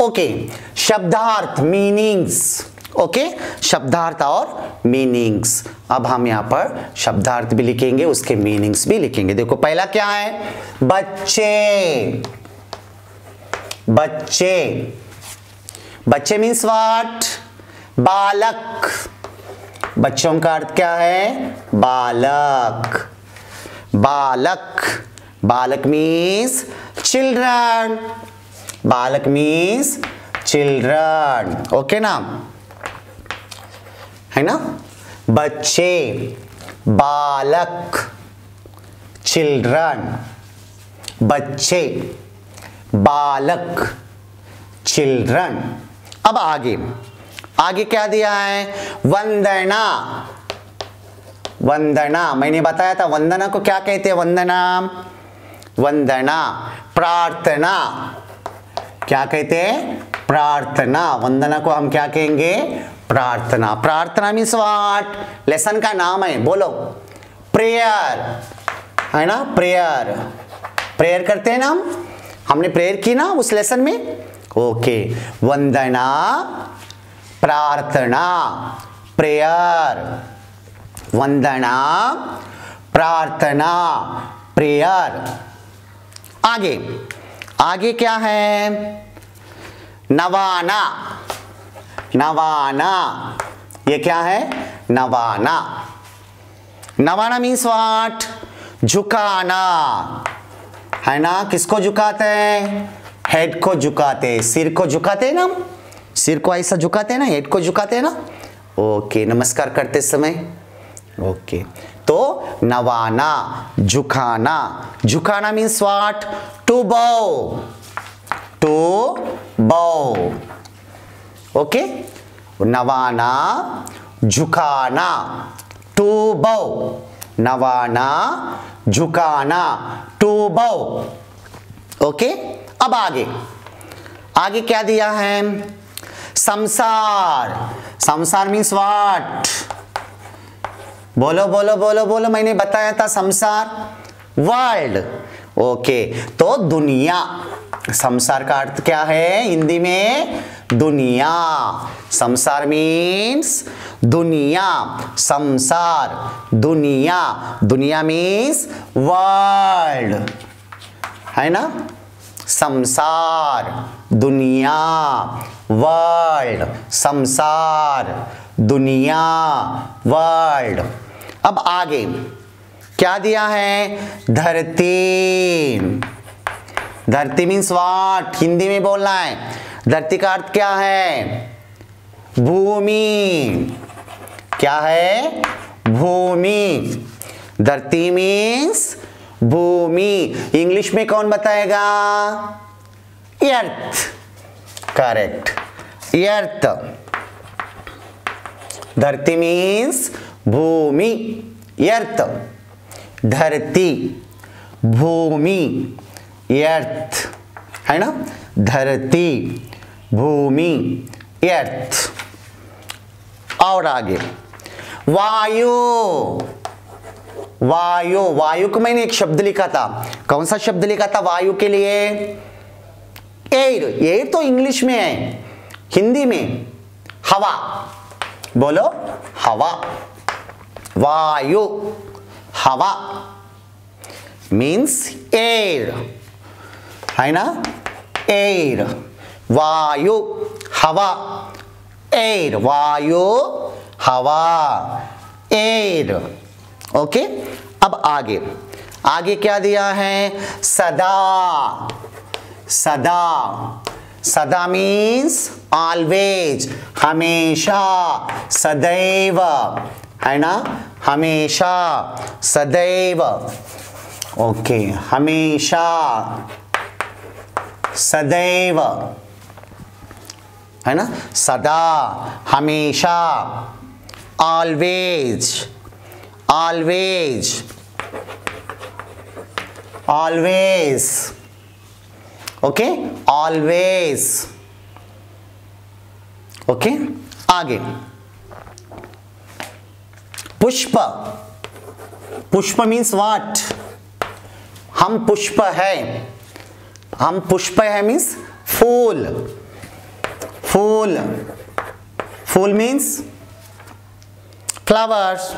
Okay शब्दार्थ meanings okay शब्दार्थ और मीनिंग्स अब हम यहाँ पर शब्दार्थ भी लिखेंगे, उसके मीनिंग्स भी लिखेंगे। देखो, पहला क्या है? बच्चे। बच्चे। बच्चे मीन्स वाट बालक। बच्चों का अर्थ क्या है? बालक। बालक। बालक मीन्स चिल्ड्रन बालक मीन्स चिल्ड्रन ओके ना? है ना? बच्चे, बालक चिल्ड्रन बच्चे, बालक चिल्ड्रन अब आगे। आगे क्या दिया है? वंदना। वंदना। मैंने बताया था, वंदना को क्या कहते हैं? वंदना। वंदना। प्रार्थना। क्या कहते हैं? प्रार्थना। वंदना को हम क्या कहेंगे? प्रार्थना। प्रार्थना मीन्स वाट लेसन का नाम है। बोलो। प्रेयर है ना? प्रेयर प्रेयर करते हैं ना हम? हमने प्रेयर की ना उस लेसन में? ओके वंदना। प्रार्थना। प्रेयर वंदना। प्रार्थना। प्रेयर आगे। आगे क्या है? नवाना। नवाना। ये क्या है? नवाना। नवाना मीन्स वाट झुकाना। है ना? किसको झुकाते हैं? हेड को झुकाते सिर को झुकाते हैं ना सिर को ऐसा झुकाते हैं ना? हेड को झुकाते हैं ना? ओके नमस्कार करते समय। ओके तो नवाना झुकाना झुकाना means what to bow to bow okay नवाना झुकाना टू बो नवाना झुकाना टू बो ओके अब आगे। आगे क्या दिया है? संसार। संसार मीन्स वाट बोलो बोलो बोलो बोलो, मैंने बताया था संसार। वर्ल्ड ओके तो दुनिया। संसार का अर्थ क्या है? हिंदी में दुनिया। संसार मीन्स दुनिया। संसार, दुनिया। दुनिया मीन्स वर्ल्ड है ना? संसार, दुनिया। वर्ल्ड संसार, दुनिया। वर्ल्ड अब आगे। क्या दिया है? धरती। धरती मीन्स वाट हिंदी में बोलना है। धरती का अर्थ क्या है? भूमि। क्या है? भूमि। धरती मीन्स भूमि। इंग्लिश में कौन बताएगा? अर्थ करेक्ट अर्थ धरती मीन्स भूमि अर्थ धरती भूमि अर्थ है ना? धरती भूमि अर्थ और आगे। वायु। वायु। वायु को मैंने एक शब्द लिखा था। कौन सा शब्द लिखा था वायु के लिए? एयर। एयर तो इंग्लिश में है। हिंदी में। हवा। बोलो, हवा। वायु, हवा मीन्स एयर है ना? एयर वायु, हवा एयर वायु, हवा एयर ओके अब आगे आगे क्या दिया है? सदा सदा सदा मीन्स ऑलवेज हमेशा, सदैव है ना? हमेशा सदैव। ओके हमेशा सदैव। है ना? सदा, हमेशा always always always okay always okay आगे। पुष्प। पुष्प मीन्स वाट हम पुष्प है। हम पुष्प है मीन्स फूल। फूल। फूल मीन्स फ्लावर्स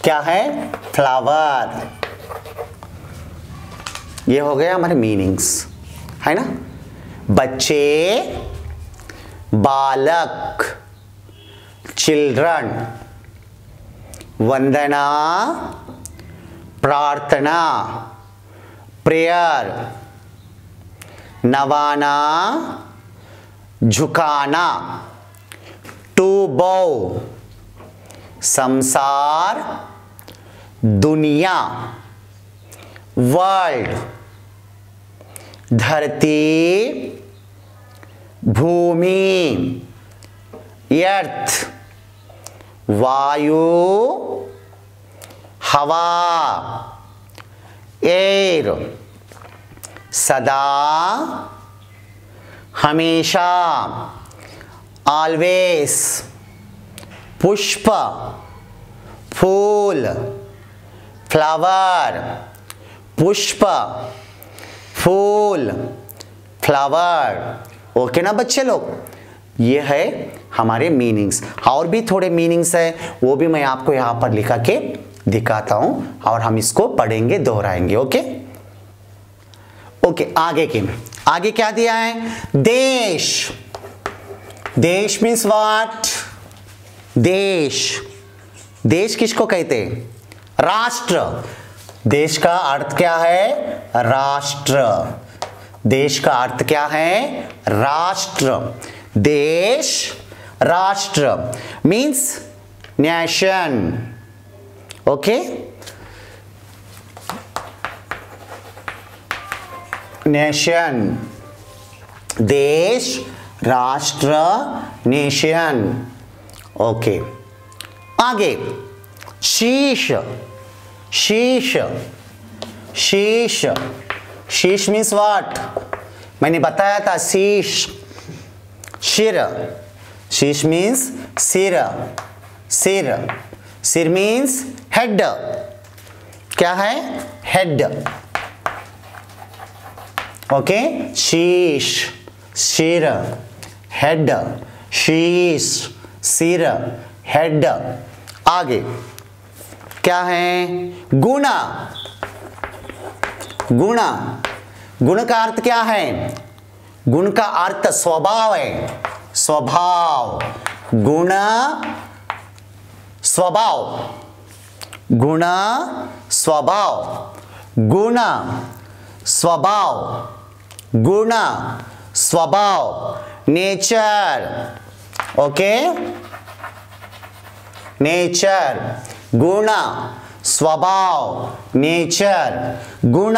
क्या है? फ्लावर ये हो गया हमारे मीनिंग्स है ना? बच्चे, बालक चिल्ड्रन वंदना प्रार्थना प्रेयर नवाना झुकाना टू बो संसार दुनिया वर्ल्ड धरती भूमि अर्थ वायु, हवा, एयर, सदा, हमेशा ऑलवेज पुष्प, फूल फ्लावर पुष्प, फूल फ्लावर ओके ना बच्चे लोग? ये है हमारे मीनिंग्स और भी थोड़े मीनिंग्स है, वो भी मैं आपको यहाँ पर लिखा के दिखाता हूँ और हम इसको पढ़ेंगे, दोहराएँगे, ओके? ओके, आगे के आगे क्या दिया है? देश। देश मीन्स वाट देश। देश किसको कहते हैं? राष्ट्र। देश का अर्थ क्या है? राष्ट्र। देश का अर्थ क्या है? राष्ट्र। देश, राष्ट्र मीन्स नेशन ओके नेशन देश, राष्ट्र नेशन ओके आगे. शीश. शीश. शीश. शीश मीन्स वाट मैंने बताया था शीश. शिर शीश मीन्स सिर सिर सिर मीन्स हेड क्या है हेड ओके शीश सिर हेड शीश सिर हेड आगे क्या है गुणा गुण गुण का अर्थ क्या है गुण का अर्थ स्वभाव है। स्वभाव। गुण स्वभाव। गुण स्वभाव। गुण स्वभाव। गुण स्वभाव। नेचर। ओके? नेचर। गुण स्वभाव नेचर गुण,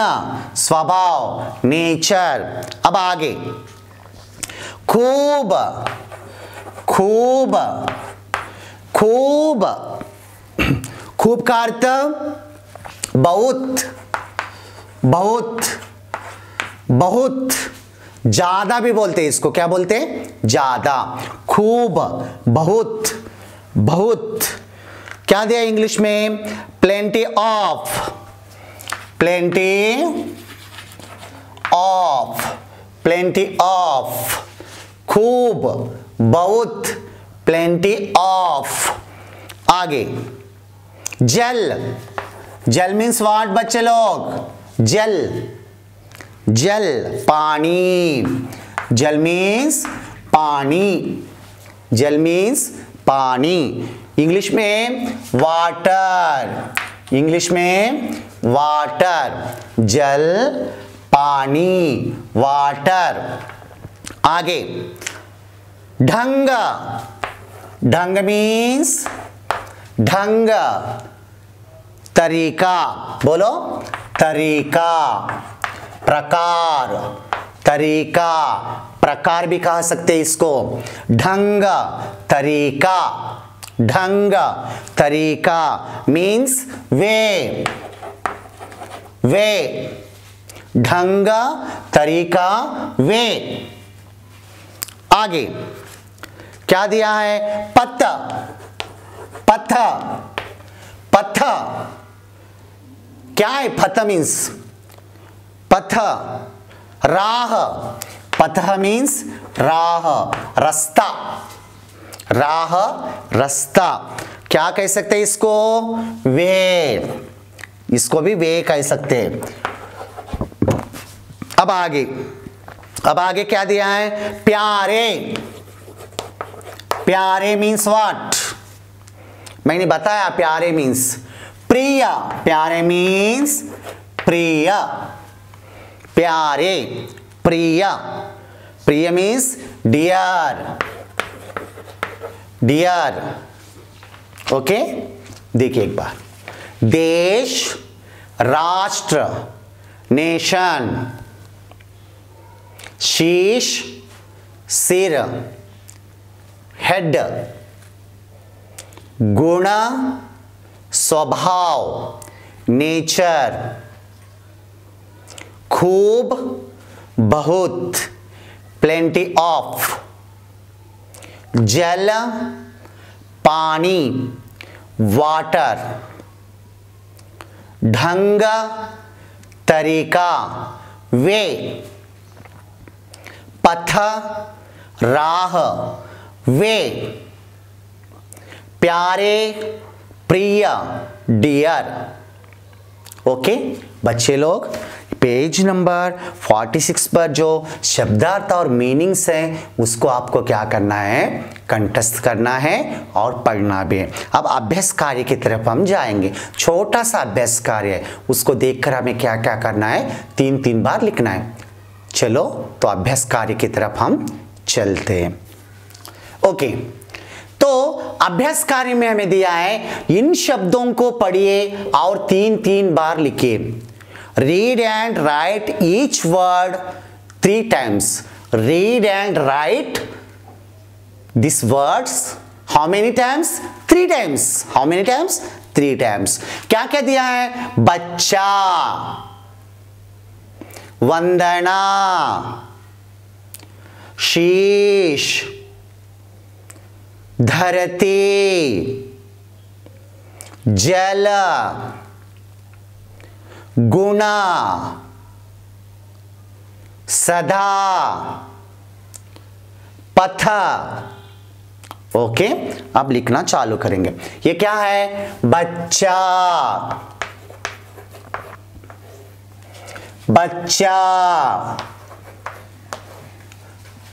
स्वभाव नेचर अब आगे। खूब खूब खूब। खूब का अर्थ? बहुत बहुत बहुत। ज़्यादा भी बोलते हैं इसको। क्या बोलते हैं? ज़्यादा। खूब, बहुत बहुत। क्या दिया इंग्लिश में? Plenty of plenty of plenty of खूब, बहुत प्लेंटी ऑफ़ आगे. जल जल मीन्स वाट बच्चे लोग? जल जल पानी. जल मीन्स पानी. जल मीन्स पानी. इंग्लिश में वाटर इंग्लिश में वाटर जल पानी वाटर आगे. ढंग ढंग मीन्स ढंग तरीका बोलो. तरीका प्रकार तरीका प्रकार भी कह सकते इसको. ढंग तरीका ढंग, तरीका मीन्स वे। वे। ढंग, तरीका, वे। आगे। क्या दिया है? पत्त पथ पथ क्या है पथ मीन्स पथ राह। पथ मीन्स राह, रास्ता। राह रास्ता। क्या कह सकते हैं इसको? वे। इसको भी वे कह सकते हैं। अब आगे। अब आगे क्या दिया है? प्यारे। प्यारे मीन्स व्हाट मैंने बताया प्यारे मीन्स प्रिय। प्यारे मीन्स प्रिय। प्यारे। प्रिय। प्रिय मीन्स डियर डियर ओके? देखिए एक बार। देश, राष्ट्र, नेशन, शीश, सिर, हेड, गुण, स्वभाव, नेचर, खूब, बहुत प्लेंटी ऑफ़ जल, पानी वाटर ढंग, तरीका, वे। पथ, राह, वे। प्यारे, प्रिय डियर ओके बच्चे लोग पेज नंबर 46 पर जो शब्दार्थ और मीनिंग्स हैं, उसको आपको क्या करना है? कंठस्थ करना है और पढ़ना भी है। अब अभ्यास कार्य की तरफ़ हम जाएँगे। छोटा सा अभ्यास कार्य है। उसको देखकर हमें क्या क्या करना है? तीन तीन बार लिखना है। चलो तो अभ्यास कार्य की तरफ़ हम चलते हैं। ओके। तो अभ्यास कार्य में हमें दिया है, इन शब्दों को पढ़िए और तीन तीन बार लिखिए। Read and write each word three times read and write these words how many times three times how many times three times क्या क्या दिया है बच्चा वंदना शीश धरती जल गुना सदा। पथ। ओके, अब लिखना चालू करेंगे। ये क्या है? बच्चा। बच्चा।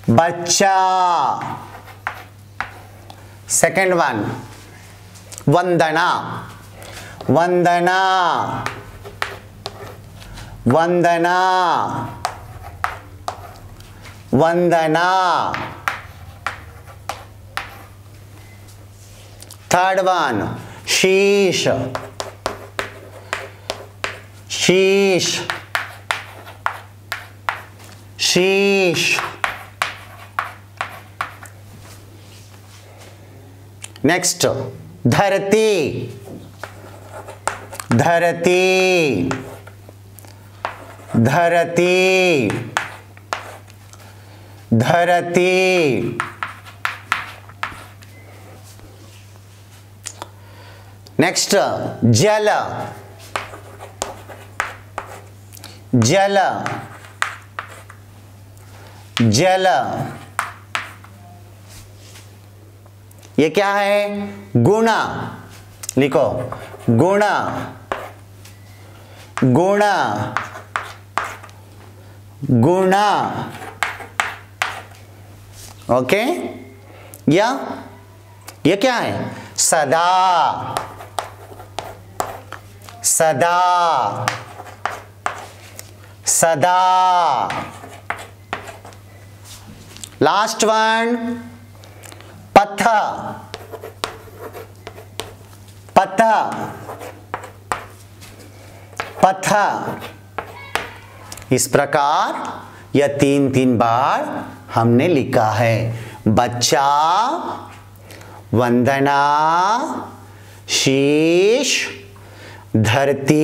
बच्चा। सेकंड वन वंदना। वंदना। वंदना। वंदना। थर्ड वन शीश। शीश। शीश। नेक्स्ट धरती। धरती। धरती। धरती। नेक्स्ट जल। जल। जल। ये क्या है? गुणा। लिखो। गुणा। गुणा। गुणा। ओके? या? ये क्या है? सदा। सदा। सदा। लास्ट वन पथ पथ पथ इस प्रकार यह तीन तीन बार हमने लिखा है। बच्चा, वंदना, शीश, धरती,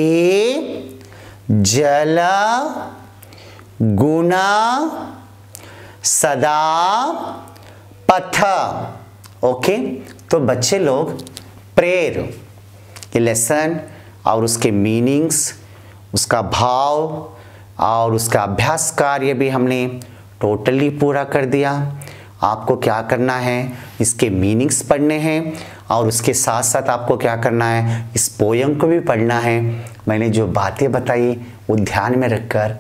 जल गुना सदा, पथ। ओके? तो बच्चे लोग प्रेयर ये लेसन और उसके मीनिंग्स उसका भाव और उसका अभ्यास कार्य भी हमने टोटली पूरा कर दिया। आपको क्या करना है? इसके मीनिंग्स पढ़ने हैं और उसके साथ साथ आपको क्या करना है? इस पोयम को भी पढ़ना है। मैंने जो बातें बताई, वो ध्यान में रखकर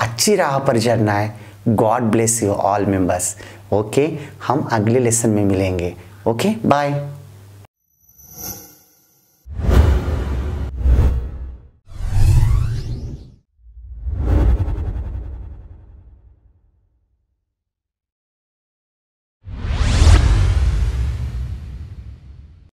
अच्छी राह पर चलना है। God bless you all members okay हम अगले लेसन में मिलेंगे। Okay bye